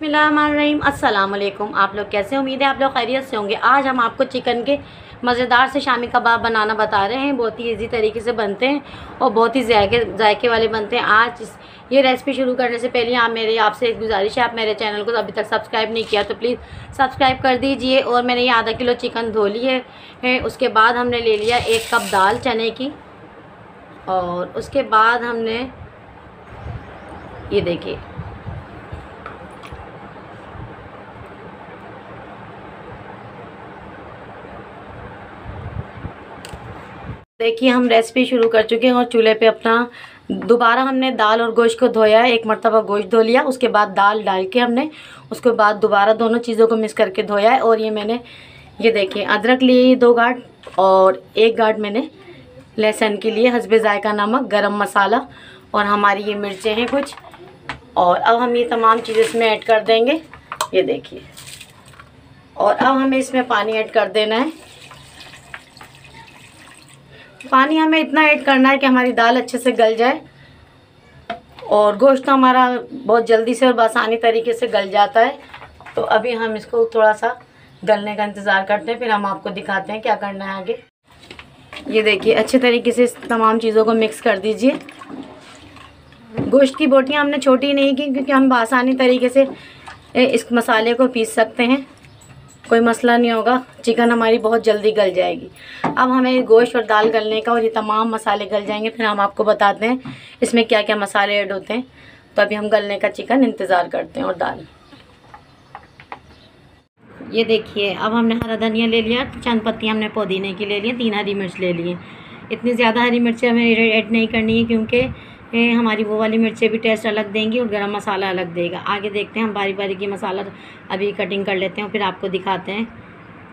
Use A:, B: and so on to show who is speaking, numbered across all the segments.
A: रहीम अस्सलाम आप लोग कैसे उम्मीद है आप लोग खैरियत से होंगे। आज हम आपको चिकन के मज़ेदार से शामी कबाब बनाना बता रहे हैं। बहुत ही इजी तरीके से बनते हैं और बहुत ही जायके जायके वाले बनते हैं। आज ये रेसिपी शुरू करने से पहले आप मेरे आपसे एक गुजारिश है। आप मेरे चैनल को अभी तक सब्सक्राइब नहीं किया तो प्लीज़ सब्सक्राइब कर दीजिए और मैंने ये आधा किलो चिकन धो ली है, है। उसके बाद हमने ले लिया एक कप दाल चने की और उसके बाद हमने ये देखिए देखिए, हम रेसिपी शुरू कर चुके हैं और चूल्हे पे अपना दोबारा हमने दाल और गोश्त को धोया है। एक मरतबा गोश्त धो लिया, उसके बाद दाल डाल के हमने उसके बाद दोबारा दोनों चीज़ों को मिक्स करके धोया है और ये मैंने, ये देखिए, अदरक लिए दो गाठ और एक गाठ मैंने लहसुन के लिए, हसबे ज़ायका नमक, गरम मसाला और हमारी ये मिर्चें हैं कुछ। और अब हम ये तमाम चीज़ें इसमें ऐड कर देंगे। ये देखिए। और अब हमें इसमें पानी ऐड कर देना है। पानी हमें इतना ऐड करना है कि हमारी दाल अच्छे से गल जाए। और गोश्त तो हमारा बहुत जल्दी से और बसानी तरीके से गल जाता है। तो अभी हम इसको थोड़ा सा गलने का इंतज़ार करते हैं, फिर हम आपको दिखाते हैं क्या करना है आगे। ये देखिए, अच्छे तरीके से तमाम चीज़ों को मिक्स कर दीजिए। गोश्त की बोटियाँ हमने छोटी नहीं की, क्योंकि हम बसानी तरीके से इस मसाले को पीस सकते हैं। कोई मसला नहीं होगा, चिकन हमारी बहुत जल्दी गल जाएगी। अब हमें गोश्त और दाल गलने का और ये तमाम मसाले गल जाएँगे, फिर हम आपको बताते हैं इसमें क्या क्या मसाले ऐड होते हैं। तो अभी हम गलने का चिकन इंतज़ार करते हैं और दाल। ये देखिए, अब हमने हरा धनिया ले लिया, चंद पत्ती हमने पुदीने की ले ली, तीन हरी मिर्च ले लिए इतनी ज़्यादा हरी मिर्चें हमें ऐड नहीं करनी है क्योंकि हमारी वो वाली मिर्चें भी टेस्ट अलग देंगी और गरम मसाला अलग देगा। आगे देखते हैं, हम बारी बारी की मसाला अभी कटिंग कर लेते हैं फिर आपको दिखाते हैं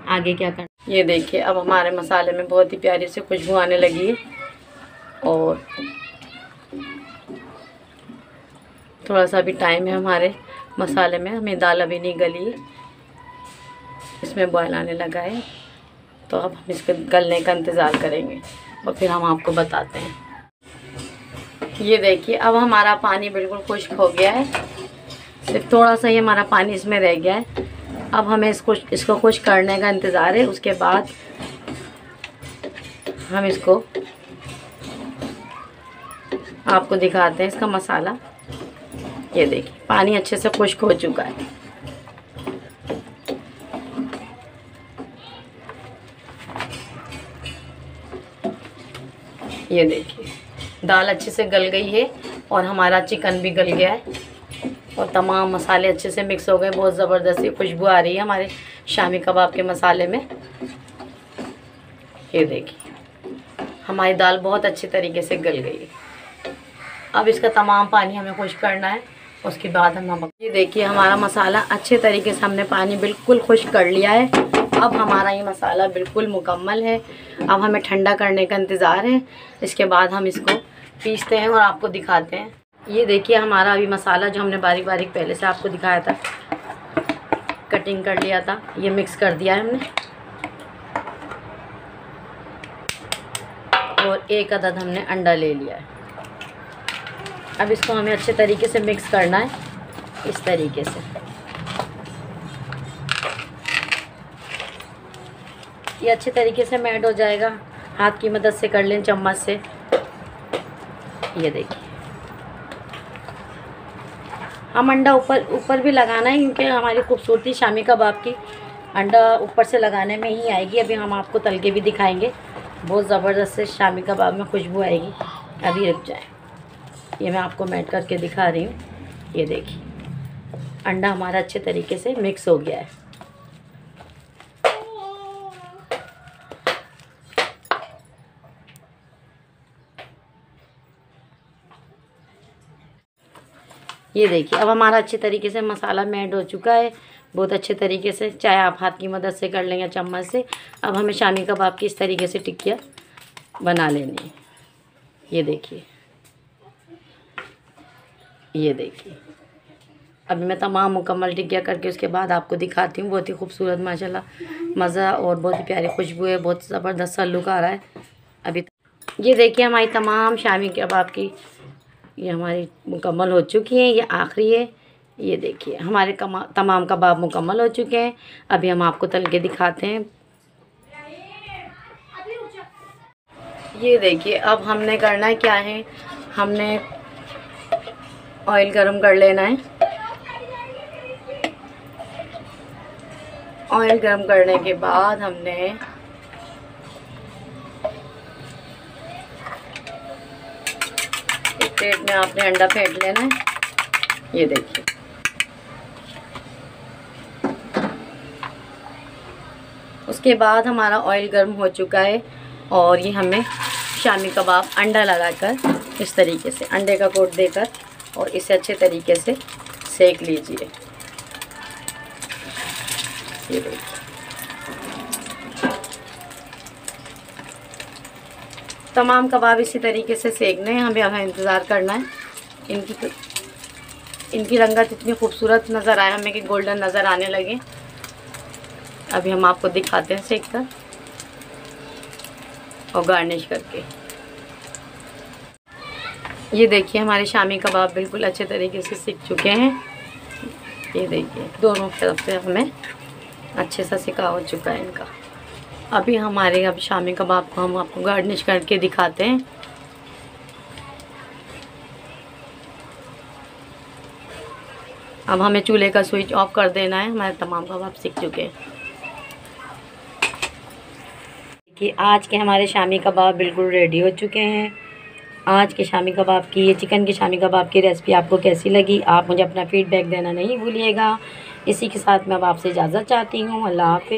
A: आगे क्या कर ये देखिए, अब हमारे मसाले में बहुत ही प्यारी से खुशबू आने लगी है। और थोड़ा सा भी टाइम है हमारे मसाले में, हमें दाल अभी नहीं गली इसमें बॉयल आने लगा है। तो अब हम इसको गलने का इंतज़ार करेंगे और फिर हम आपको बताते हैं। ये देखिए, अब हमारा पानी बिल्कुल खुश्क हो गया है। सिर्फ़ थोड़ा सा ही हमारा पानी इसमें रह गया है। अब हमें इसको इसको खुश करने का इंतज़ार है। उसके बाद हम इसको आपको दिखाते हैं इसका मसाला। ये देखिए, पानी अच्छे से खुश्क हो चुका है। ये देखिए। दाल अच्छे से गल गई है और हमारा चिकन भी गल गया है। और तमाम मसाले अच्छे से मिक्स हो गए, बहुत ज़बरदस्ती खुशबू आ रही है हमारे शामी कबाब के मसाले में। ये देखिए, हमारी दाल बहुत अच्छे तरीके से गल गई है। अब इसका तमाम पानी हमें खुश करना है। उसके बाद हम नमक ये देखिए, हमारा मसाला अच्छे तरीके से हमने पानी बिल्कुल खुश कर लिया है। अब हमारा ये मसाला बिल्कुल मुकम्मल है। अब हमें ठंडा करने का इंतज़ार है। इसके बाद हम इसको पीसते हैं और आपको दिखाते हैं। ये देखिए, हमारा अभी मसाला जो हमने बारीक बारीक पहले से आपको दिखाया था कटिंग कर लिया था, ये मिक्स कर दिया है हमने। और एक अदद हमने अंडा ले लिया है। अब इसको हमें अच्छे तरीके से मिक्स करना है। इस तरीके से। ये अच्छे तरीके से मैड हो जाएगा। हाथ की मदद से कर लें चम्मच से। ये देखिए। हम अंडा ऊपर ऊपर भी लगाना है, क्योंकि हमारी खूबसूरती शामी कबाब की अंडा ऊपर से लगाने में ही आएगी। अभी हम आपको तल के भी दिखाएँगे। बहुत ज़बरदस्त से शामी कबाब में खुशबू आएगी। अभी रुक जाए। ये मैं आपको मैट करके दिखा रही हूँ। ये देखिए। अंडा हमारा अच्छे तरीके से मिक्स हो गया है। ये देखिए, अब हमारा अच्छे तरीके से मसाला मैड हो चुका है। बहुत अच्छे तरीके से, चाहे आप हाथ की मदद से कर लें या चम्मच से, अब हमें शामी कबाब की इस तरीके से टिक्किया बना लेनी है। ये देखिए। ये देखिए। अभी मैं तमाम मुकम्मल टिकिया करके उसके बाद आपको दिखाती हूँ। बहुत ही खूबसूरत, माशाल्लाह। मज़ा और बहुत ही प्यारी खुशबू है, बहुत ज़बरदस्त सा लुक आ रहा है। अभी ये देखिए हमारी तमाम शामी कबाब की ये हमारी मुकम्मल हो चुकी हैं, ये आखिरी है। ये देखिए, हमारे कमा तमाम कबाब मुकम्मल हो चुके हैं। अभी हम आपको तल के दिखाते हैं। ये देखिए, अब हमने करना क्या है? हमने ऑयल गरम कर लेना है। ऑयल गरम करने के बाद हमने एक प्लेट में आपने अंडा फेंट लेना है। ये देखिए। उसके बाद हमारा ऑयल गर्म हो चुका है और ये हमें शामी कबाब अंडा लगाकर इस तरीके से, अंडे का कोट देकर और इसे अच्छे तरीके से सेक लीजिए। तमाम कबाब इसी तरीके से सेकने हैं हमें हमें इंतज़ार करना है। इनकी तो, इनकी रंगत इतनी खूबसूरत नज़र आए हमें कि गोल्डन नज़र आने लगे। अभी हम आपको दिखाते हैं सेक कर और गार्निश करके। ये देखिए, हमारे शामी कबाब बिल्कुल अच्छे तरीके से सीख चुके हैं। ये देखिए, दोनों तरफ़ से हमें अच्छे सा सिका हो चुका है इनका। अभी हमारे, अब शामी कबाब को हम आपको गार्निश करके दिखाते हैं। अब हमें चूल्हे का स्विच ऑफ़ कर देना है। हमारे तमाम कबाब सीख चुके हैं। कि आज के हमारे शामी कबाब बिल्कुल रेडी हो चुके हैं। आज के शामी कबाब की, ये चिकन के शामी कबाब की रेसिपी आपको कैसी लगी? आप मुझे अपना फीडबैक देना नहीं भूलिएगा। इसी के साथ मैं अब आपसे इजाज़त चाहती हूँ। अल्लाह हाफि